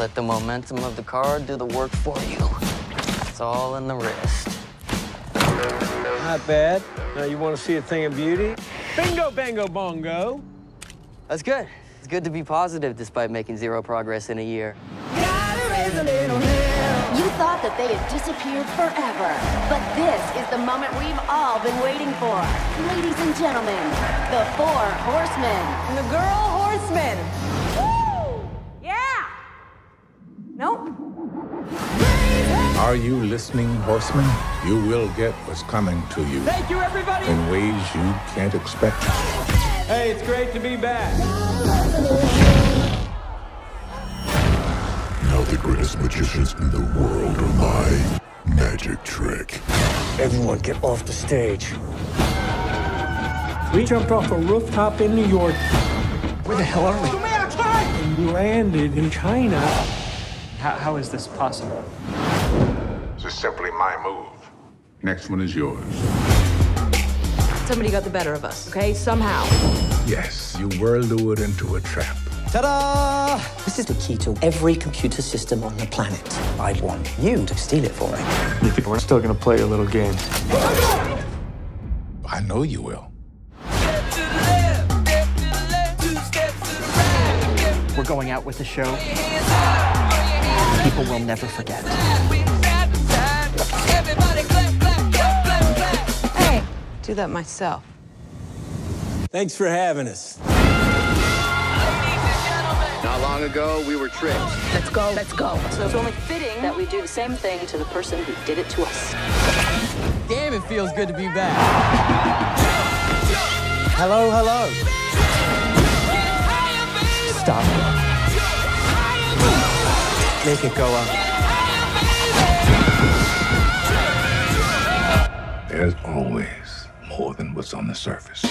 Let the momentum of the car do the work for you. It's all in the wrist. Not bad. Now you want to see a thing of beauty? Bingo, bango, bongo. That's good. It's good to be positive despite making zero progress in a year. You thought that they had disappeared forever, but this is the moment we've all been waiting for. Ladies and gentlemen, the Four Horsemen. And the girl horseman. Are you listening, horsemen? You will get what's coming to you Thank you, everybody. in ways you can't expect. Hey, it's great to be back. Now the greatest magicians in the world are my magic trick. Everyone get off the stage. We jumped off a rooftop in New York Where the hell are we? and we landed in China. How, how is this possible? This is simply my move. Next one is yours. Somebody got the better of us, okay? Somehow. Yes, you were lured into a trap. Ta-da! This is the key to every computer system on the planet. I want you to steal it for me. You think we're still gonna play a little game? I know you will. We're going out with the show. People will never forget. Do that myself. Thanks for having us. Not long ago, we were tricked. Let's go. Let's go. So it's only fitting that we do the same thing to the person who did it to us. Damn, it feels good to be back. Hello, hello. Stop. Make it go up. More than what's on the surface.